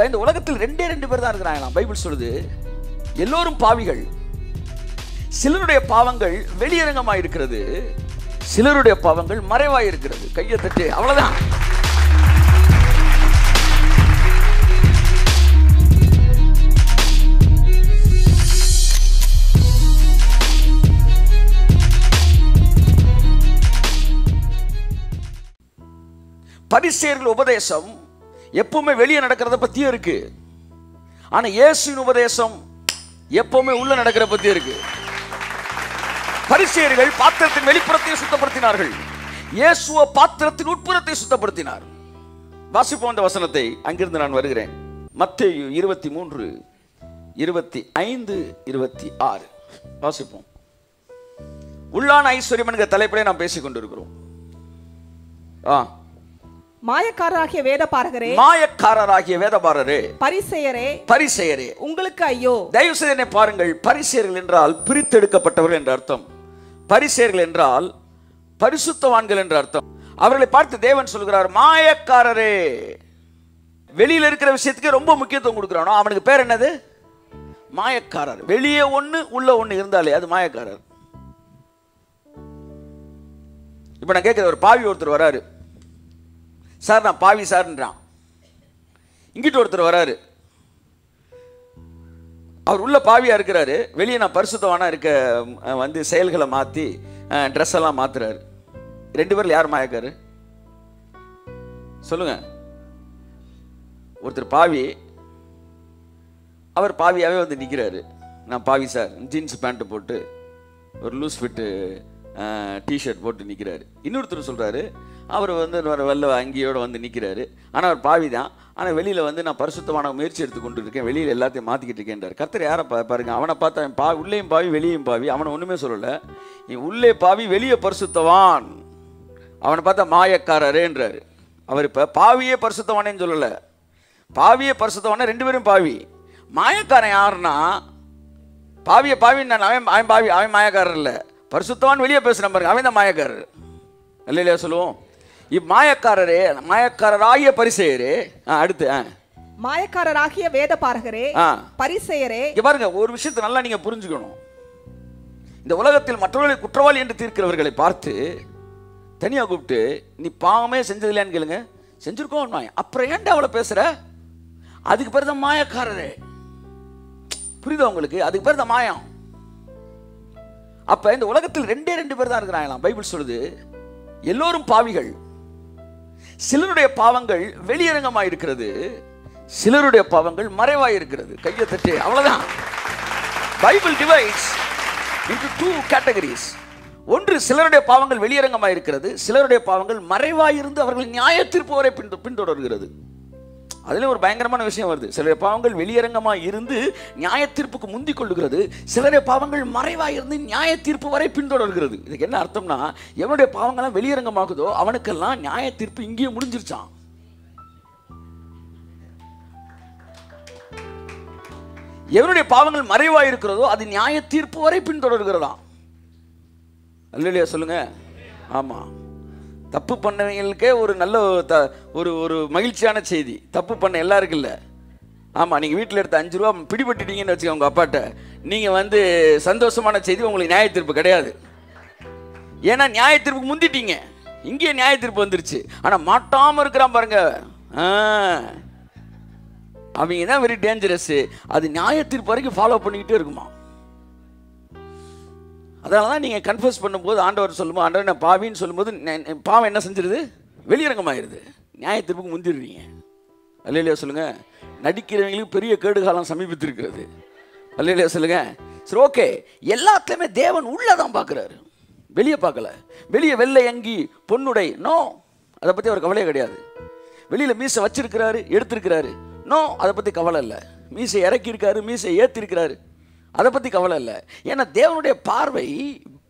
அப்ப இந்த உலகத்தில் ரெண்டே ரெண்டு பேர் தான் இருக்கிறாங்களாம். பைபிள் சொல்லுது எல்லோரும் பாவிகள். சிலருடைய பாவங்கள் வெளியரங்கமாக இருக்கிறது. சிலருடைய பாவங்கள் மறைவாக இருக்கிறது. கையை தட்டு அவ்வளவுதான். பரிசேர்கள் உபதேசம் எப்பவுமே வெளியே நடக்கிறத பத்தியும் இருக்கு. ஆனா இயேசுவின் உபதேசம் எப்பவுமே உள்ள நடக்கிற பத்தியும் இருக்கு. பரிசேயர்கள் பாத்திரத்தின் வெளிப்புறத்தை சுத்தப்படுத்தினார்கள். இயேசுவ பாத்திரத்தின் உட்புறத்தை சுத்தப்படுத்தினார். வாசிப்போம் அந்த வசனத்தை. அங்கிருந்து நான் வருகிறேன். மத்தேயு இருபத்தி மூன்று இருபத்தி ஐந்து இருபத்தி ஆறு வாசிப்போம். உள்ளான ஐஸ்வர்யம் என்கிற தலைப்பிலே நாம் பேசிக் கொண்டிருக்கிறோம் ஆ. மாயக்காரராகிய வேத பாரகரே மாயக்காரராகிய வேதபாரரே பரிசெயரே பரிசெயரே உங்களுக்கு ஐயோ. தயவு செய்து என்னை பாருங்கள். பரிசேர்கள் என்றால் பிரித்தெடுக்கப்பட்டவர்கள் என்ற அர்த்தம். பரிசேர்கள் என்றால் பரிசுத்தவான்கள் என்ற அர்த்தம். அவர்களை பார்த்து தேவன் சொல்கிறார் மாயக்காரரே. வெளியில இருக்கிற விஷயத்துக்கு ரொம்ப முக்கியத்துவம் கொடுக்குறானோ. அவனுக்கு பேர் என்னது? மாயக்காரர். வெளியே ஒண்ணு உள்ள ஒண்ணு இருந்தாலே அது மாயக்காரர். இப்ப நான் கேட்கிற ஒரு பாவி ஒருத்தர் வராரு. சார் நான் பாவி சார்ன்றான். இங்கிட்டு ஒருத்தர் வராரு. அவர் உள்ள பாவியா இருக்கிறாரு. வெளியே நான் பரிசுத்தவானா இருக்க வந்து செயல்களை மாத்தி ட்ரெஸ் எல்லாம் மாத்துறாரு. ரெண்டு பேர்ல யார் மாயக்காரு? சொல்லுங்க. ஒருத்தர் பாவி. அவர் பாவியாவே வந்து நிற்கிறாரு நான் பாவி சார். ஜீன்ஸ் பேண்ட் போட்டு ஒரு லூஸ் ஃபிட்டு டிஷர்ட் போட்டு நிற்கிறாரு இன்னொருத்தர் சொல்கிறாரு அவர் வந்து ஒரு வெள்ளை வந்து நிற்கிறாரு ஆனால் அவர் பாவி தான் ஆனால் வெளியில் வந்து நான் பரிசுத்தமான முயற்சி எடுத்து கொண்டு இருக்கேன் வெளியில் எல்லாத்தையும் மாற்றிக்கிட்டு இருக்கேன்றார். கர்த்தர் யாரை பா- பாருங்க அவனை பார்த்தா அவன் பா உள்ளேயும் பாவி வெளியும் பாவி. அவனை ஒன்றுமே சொல்லலை. உள்ளே பாவி வெளியே பரிசுத்தவான். அவனை பார்த்தா மாயக்காரரேன்றார். அவர் இப்போ பாவியே பரிசுத்தவானேன்னு சொல்லலை. பாவியே பரிசுத்தவானே? ரெண்டு பேரும் பாவி. மாயக்காரன் யாருன்னா பாவிய பாவின்னு நான் அவன் அவன் பாவி அவன் மாயக்காரர் இல்லை. பரிசுத்தவான் வெளியே பேசுகிறேன் பாருங்க அவன் தான் மாயக்காரர். இல்ல இல்லையா சொல்லுவோம்? இப் மாயக்காரரே மாயக்காரராகிய பரிசெயரே. அடுத்து மாயக்காரராகிய வேத பாரகரே பரிசெயரே. பாருங்க ஒரு விஷயத்தை நல்லா நீங்க புரிஞ்சுக்கணும். இந்த உலகத்தில் மற்றவர்களை குற்றவாளி என்று தீர்க்கிறவர்களை பார்த்து தனியா கூப்பிட்டு நீ பாவமே செஞ்சதில்லையான்னு கேளுங்க. செஞ்சிருக்கோம் அப்புறம் ஏன்டா அவளை பேசுற? அதுக்கு பேர் தான் மாயக்காரரே. புரியுதா உங்களுக்கு? அதுக்கு பேர் தான் மாயம். அப்ப இந்த உலகத்தில் ரெண்டே ரெண்டு பேர் தான் இருக்கிறாங்களாம். பைபிள் சொல்லுது எல்லோரும் பாவிகள். சிலருடைய பாவங்கள் வெளியரங்கமாக இருக்கிறது சிலருடைய பாவங்கள் மறைவாய் இருக்கிறது கையை தட்டு அவ்வளோதான் Bible divides into two categories ஒன்று சிலருடைய பாவங்கள் வெளியரங்கமாக இருக்கிறது சிலருடைய பாவங்கள் மறைவாயிருந்து அவர்கள் நியாய தீர்ப்பு வரை பின் பின்தொடர்கிறது. அதில் ஒரு பயங்கரமான விஷயம் வருது. சிலருடைய பாவங்கள் வெளியரங்கமாக இருந்து நியாய தீர்ப்புக்கு முந்திக் கொள்ளுகிறது. சிலருடைய பாவங்கள் மறைவாக இருந்து நியாய தீர்ப்பு வரை பின்தொடர்கிறது. இதுக்கு என்ன அர்த்தம்னா எவனுடைய பாவங்கள்லாம் வெளியரங்கமாகுதோ அவனுக்கெல்லாம் நியாய தீர்ப்பு இங்கேயே முடிஞ்சிருச்சான் எவனுடைய பாவங்கள் மறைவாக இருக்கிறதோ அது நியாய தீர்ப்பு வரை பின்தொடர்கிறதா இல்லையா சொல்லுங்க? ஆமாம் தப்பு பண்ணவங்களுக்கே ஒரு நல்ல த ஒரு ஒரு மகிழ்ச்சியான செய்தி. தப்பு பண்ண எல்லாருக்கும் இல்லை. ஆமாம் நீங்கள் வீட்டில் எடுத்த அஞ்சு ரூபா பிடிபட்டுட்டீங்கன்னு வச்சுக்கோங்க உங்கள் அப்பாட்ட. நீங்கள் வந்து சந்தோஷமான செய்தி உங்களுக்கு நியாய தீர்ப்பு கிடையாது. ஏன்னா நியாய தீர்ப்புக்கு முந்திட்டீங்க. இங்கேயே நியாய தீர்ப்பு வந்துருச்சு. ஆனால் மாட்டாமல் இருக்கிறான் பாருங்க அவங்க தான் வெரி டேஞ்சரஸ் அது நியாய தீர்ப்பு வரைக்கும் ஃபாலோ பண்ணிக்கிட்டே இருக்குமா அதனால தான் நீங்கள் கன்ஃபர்ஸ் பண்ணும்போது ஆண்டவர் சொல்லும்போது ஆண்டவர் நான் பாவின்னு சொல்லும்போது நெ- பாவம் என்ன செஞ்சிருது? வெளியரங்கமாயிருது. நியாயத்திற்கு முந்திடுறீங்க. அல்லையா சொல்லுங்க. நடிக்கிறவங்களுக்கு பெரிய கேடுகாலம் சமீபித்திருக்கிறது. அல்லையா சொல்லுங்க. சரி ஓகே. எல்லாத்துலேயுமே தேவன் உள்ளே தான் பார்க்குறாரு. வெளியே பார்க்கல. வெளியே வெள்ளை அங்கி பொன்னுடை நோ அதை பற்றி அவர் கவலையே கிடையாது. வெளியில் மீசை வச்சிருக்கிறாரு எடுத்திருக்கிறாரு. நோ அதை பற்றி கவலை இல்லை. மீசை இறக்கியிருக்காரு மீசை ஏற்றிருக்கிறாரு அதை பற்றி கவலை இல்லை. ஏன்னா தேவனுடைய பார்வை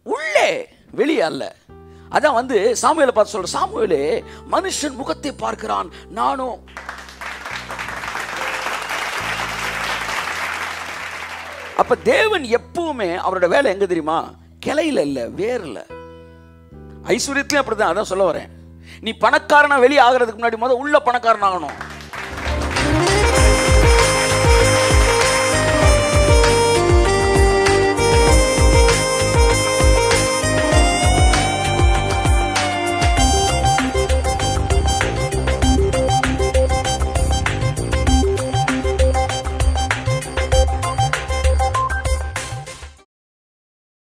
உள்ளே வெளியே அல்ல. அதான் வந்து சாமுவேலை பார்த்து சொல்ற சாமுவேலே மனுஷன் முகத்தை பார்க்கிறான் நானும். அப்ப தேவன் எப்பவுமே அவரோட வேலை எங்க தெரியுமா? கிளையில இல்ல வேர்ல. ஐஸ்வர்யத்திலும் அப்படிதான் அதான் சொல்ல வரேன். நீ பணக்காரனா வெளியே ஆகிறதுக்கு முன்னாடி முதல் உள்ள பணக்காரன் ஆகணும்